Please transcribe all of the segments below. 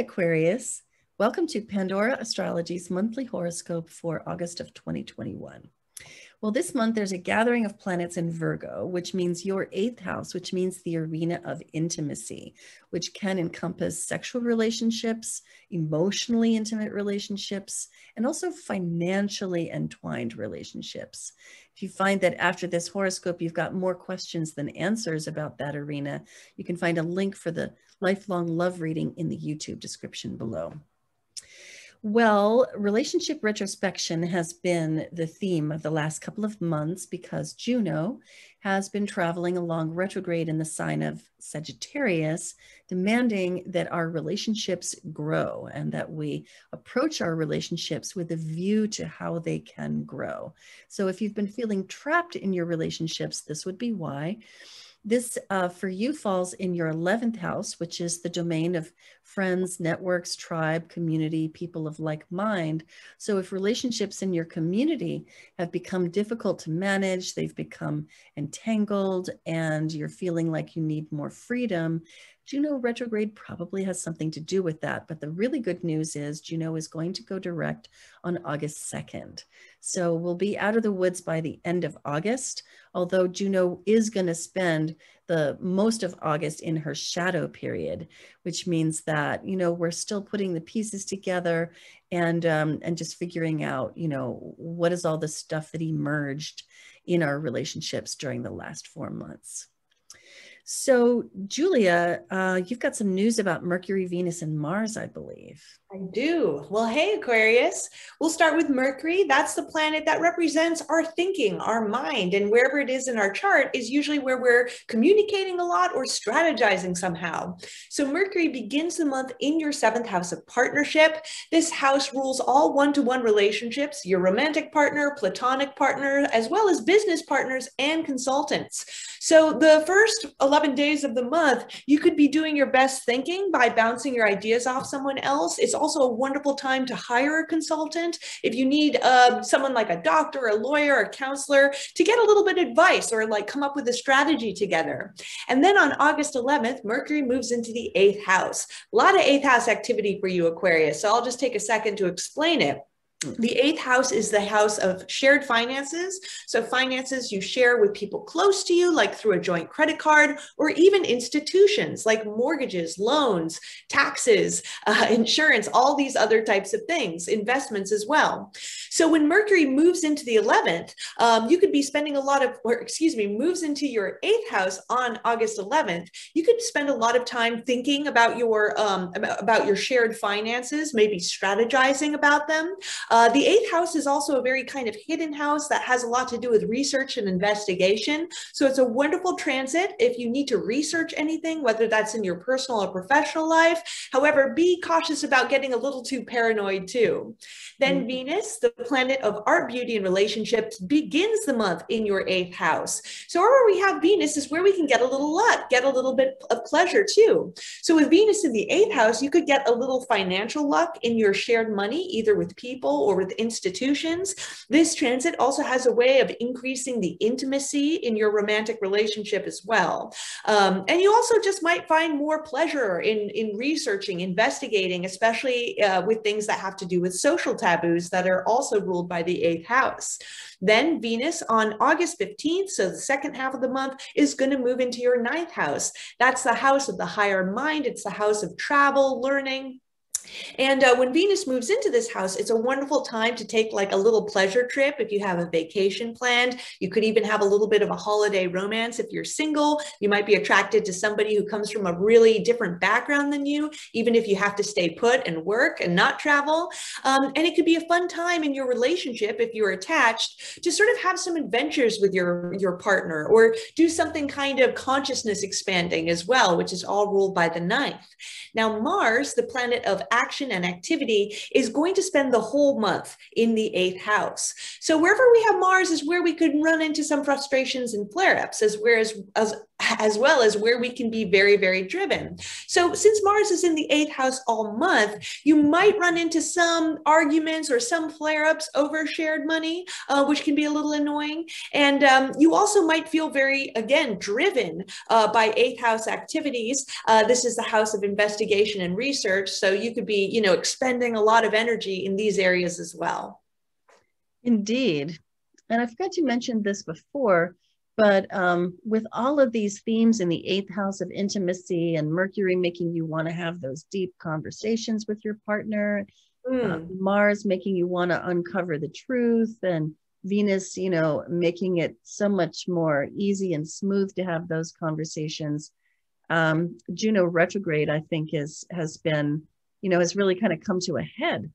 Aquarius. Welcome to Pandora Astrology's monthly horoscope for August of 2021. Well, this month there's a gathering of planets in Virgo, which means your eighth house, which means the arena of intimacy, which can encompass sexual relationships, emotionally intimate relationships, and also financially entwined relationships. If you find that after this horoscope, you've got more questions than answers about that arena, you can find a link for the lifelong love reading in the YouTube description below. Well, relationship retrospection has been the theme of the last couple of months because Juno has been traveling along retrograde in the sign of Sagittarius, demanding that our relationships grow and that we approach our relationships with a view to how they can grow. So if you've been feeling trapped in your relationships, this would be why. This uh, for you falls in your 11th house, which is the domain of friends, networks, tribe, community, people of like mind. So if relationships in your community have become difficult to manage, they've become entangled, and you're feeling like you need more freedom, Juno retrograde probably has something to do with that. But the really good news is Juno is going to go direct on August 2nd. So we'll be out of the woods by the end of August, although Juno is going to spend the most of August in her shadow period, which means that, you know, we're still putting the pieces together and, um, and just figuring out, you know, what is all the stuff that emerged in our relationships during the last four months. So, Julia, uh, you've got some news about Mercury, Venus, and Mars, I believe. I do. Well, hey, Aquarius. We'll start with Mercury. That's the planet that represents our thinking, our mind, and wherever it is in our chart is usually where we're communicating a lot or strategizing somehow. So, Mercury begins the month in your seventh house of partnership. This house rules all one to one relationships, your romantic partner, platonic partner, as well as business partners and consultants. So, the first 11 days of the month, you could be doing your best thinking by bouncing your ideas off someone else. It's also a wonderful time to hire a consultant. If you need um, someone like a doctor, a lawyer, a counselor to get a little bit of advice or like come up with a strategy together. And then on August 11th, Mercury moves into the eighth house. A lot of eighth house activity for you, Aquarius. So I'll just take a second to explain it. The eighth house is the house of shared finances. So, finances you share with people close to you, like through a joint credit card, or even institutions like mortgages, loans, taxes, uh, insurance, all these other types of things, investments as well. So, when Mercury moves into the 11th, um, you could be spending a lot of, or excuse me, moves into your eighth house on August 11th. You could spend a lot of time thinking about your um, about your shared finances, maybe strategizing about them. Uh, the eighth house is also a very kind of hidden house that has a lot to do with research and investigation. So it's a wonderful transit if you need to research anything, whether that's in your personal or professional life. However, be cautious about getting a little too paranoid too. Then mm-hmm. Venus, the planet of art, beauty, and relationships, begins the month in your eighth house. So wherever we have Venus is where we can get a little luck, get a little bit of pleasure too. So with Venus in the eighth house, you could get a little financial luck in your shared money, either with people or with institutions. This transit also has a way of increasing the intimacy in your romantic relationship as well. Um, and you also just might find more pleasure in, in researching, investigating, especially uh, with things that have to do with social taboos that are also ruled by the eighth house. Then Venus on August 15th, so the second half of the month, is going to move into your ninth house. That's the house of the higher mind. It's the house of travel, learning, and uh, when Venus moves into this house, it's a wonderful time to take like a little pleasure trip if you have a vacation planned. You could even have a little bit of a holiday romance if you're single. You might be attracted to somebody who comes from a really different background than you, even if you have to stay put and work and not travel. Um, and it could be a fun time in your relationship if you're attached to sort of have some adventures with your, your partner or do something kind of consciousness expanding as well, which is all ruled by the ninth. Now, Mars, the planet of action and activity is going to spend the whole month in the eighth house. So wherever we have Mars is where we could run into some frustrations and flare-ups as whereas as as well as where we can be very, very driven. So, since Mars is in the eighth house all month, you might run into some arguments or some flare ups over shared money, uh, which can be a little annoying. And um, you also might feel very, again, driven uh, by eighth house activities. Uh, this is the house of investigation and research. So, you could be, you know, expending a lot of energy in these areas as well. Indeed. And I forgot to mention this before but um, with all of these themes in the eighth house of intimacy and Mercury making you want to have those deep conversations with your partner, mm. uh, Mars making you want to uncover the truth, and Venus, you know, making it so much more easy and smooth to have those conversations. Um, Juno retrograde, I think, is has been, you know, has really kind of come to a head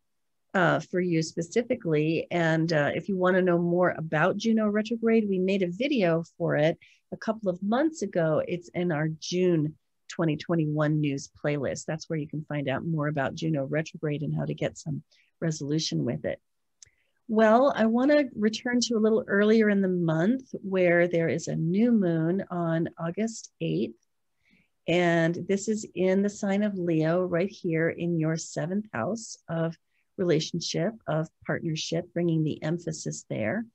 uh, for you specifically. And uh, if you want to know more about Juno retrograde, we made a video for it a couple of months ago. It's in our June 2021 news playlist. That's where you can find out more about Juno retrograde and how to get some resolution with it. Well, I want to return to a little earlier in the month where there is a new moon on August 8th. And this is in the sign of Leo, right here in your seventh house of relationship of partnership, bringing the emphasis there.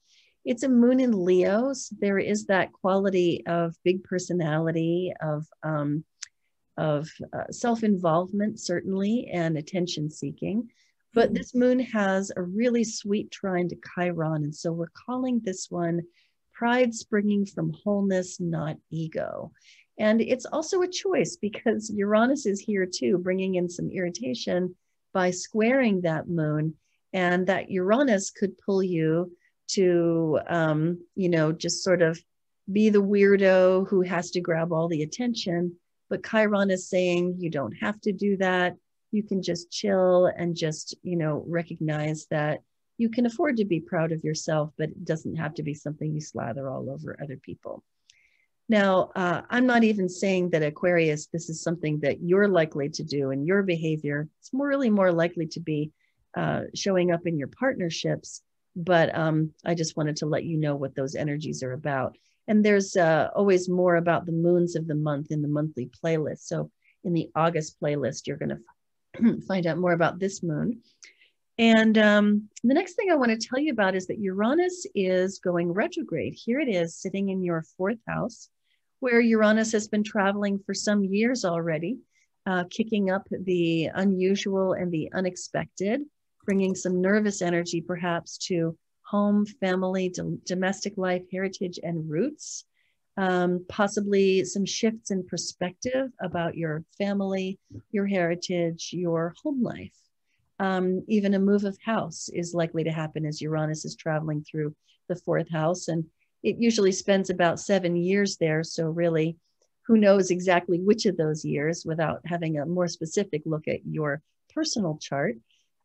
It's a moon in Leos. There is that quality of big personality, of um, of uh, self-involvement certainly, and attention seeking. But mm-hmm. this moon has a really sweet trine to Chiron, and so we're calling this one pride springing from wholeness, not ego. And it's also a choice because Uranus is here too, bringing in some irritation by squaring that moon and that Uranus could pull you to, um, you know, just sort of be the weirdo who has to grab all the attention. But Chiron is saying you don't have to do that. You can just chill and just, you know, recognize that you can afford to be proud of yourself, but it doesn't have to be something you slather all over other people. Now, uh, I'm not even saying that Aquarius, this is something that you're likely to do in your behavior. It's more really more likely to be uh, showing up in your partnerships. But um, I just wanted to let you know what those energies are about. And there's uh, always more about the moons of the month in the monthly playlist. So in the August playlist, you're going to find out more about this moon. And um, the next thing I want to tell you about is that Uranus is going retrograde. Here it is sitting in your fourth house where Uranus has been traveling for some years already, uh, kicking up the unusual and the unexpected, bringing some nervous energy perhaps to home, family, do- domestic life, heritage, and roots. Um, possibly some shifts in perspective about your family, your heritage, your home life. Um, even a move of house is likely to happen as Uranus is traveling through the fourth house. And it usually spends about seven years there. So, really, who knows exactly which of those years without having a more specific look at your personal chart.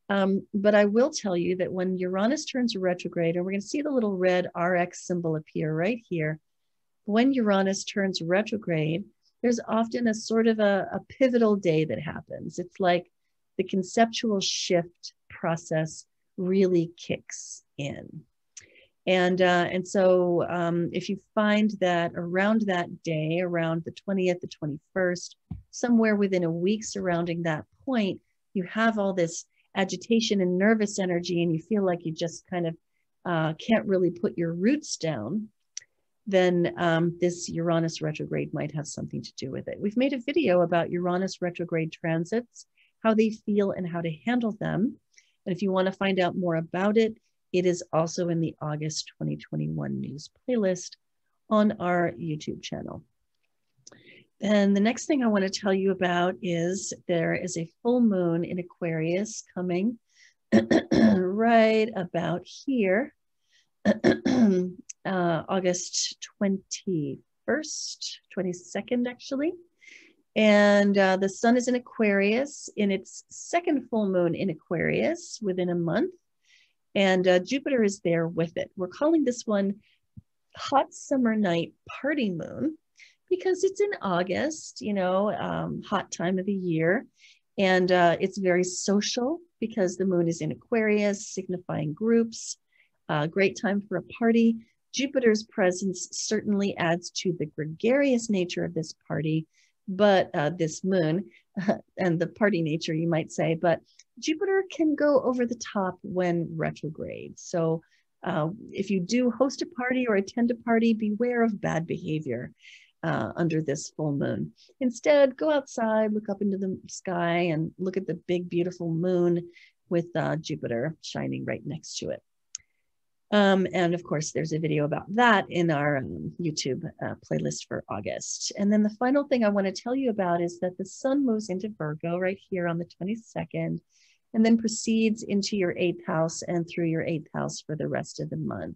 Um, but I will tell you that when Uranus turns retrograde, and we're going to see the little red RX symbol appear right here, when Uranus turns retrograde, there's often a sort of a, a pivotal day that happens. It's like the conceptual shift process really kicks in. And, uh, and so um, if you find that around that day, around the 20th, the 21st, somewhere within a week surrounding that point, you have all this agitation and nervous energy, and you feel like you just kind of uh, can't really put your roots down, then um, this Uranus retrograde might have something to do with it. We've made a video about Uranus retrograde transits, how they feel and how to handle them. And if you want to find out more about it, it is also in the August 2021 news playlist on our YouTube channel. And the next thing I want to tell you about is there is a full moon in Aquarius coming right about here, uh, August 21st, 22nd, actually. And uh, the sun is in Aquarius in its second full moon in Aquarius within a month and uh, Jupiter is there with it. We're calling this one Hot Summer Night Party Moon because it's in August, you know, um, hot time of the year. And uh, it's very social because the moon is in Aquarius, signifying groups. Uh, great time for a party. Jupiter's presence certainly adds to the gregarious nature of this party, but uh, this moon and the party nature, you might say, but Jupiter can go over the top when retrograde. So uh, if you do host a party or attend a party, beware of bad behavior uh, under this full moon. Instead, go outside, look up into the sky, and look at the big, beautiful moon with uh, Jupiter shining right next to it. Um, and of course, there's a video about that in our um, YouTube uh, playlist for August. And then the final thing I want to tell you about is that the sun moves into Virgo right here on the 22nd, and then proceeds into your eighth house and through your eighth house for the rest of the month.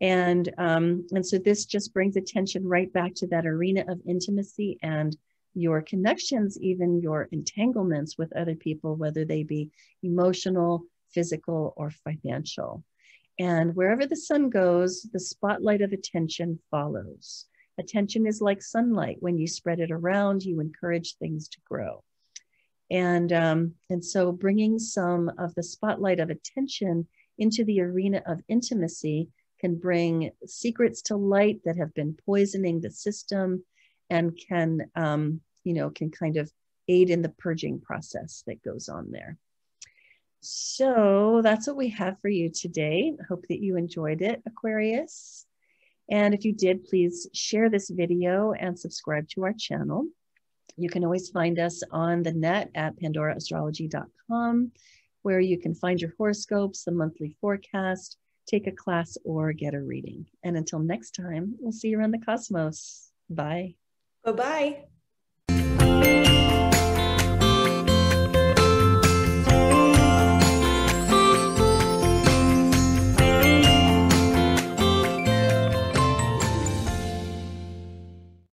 And, um, and so this just brings attention right back to that arena of intimacy and your connections, even your entanglements with other people, whether they be emotional, physical, or financial. And wherever the sun goes, the spotlight of attention follows. Attention is like sunlight. When you spread it around, you encourage things to grow. And, um, and so bringing some of the spotlight of attention into the arena of intimacy can bring secrets to light that have been poisoning the system and can, um, you know, can kind of aid in the purging process that goes on there. So that's what we have for you today. Hope that you enjoyed it, Aquarius. And if you did, please share this video and subscribe to our channel. You can always find us on the net at pandoraastrology.com, where you can find your horoscopes, the monthly forecast, take a class, or get a reading. And until next time, we'll see you around the cosmos. Bye. Bye bye.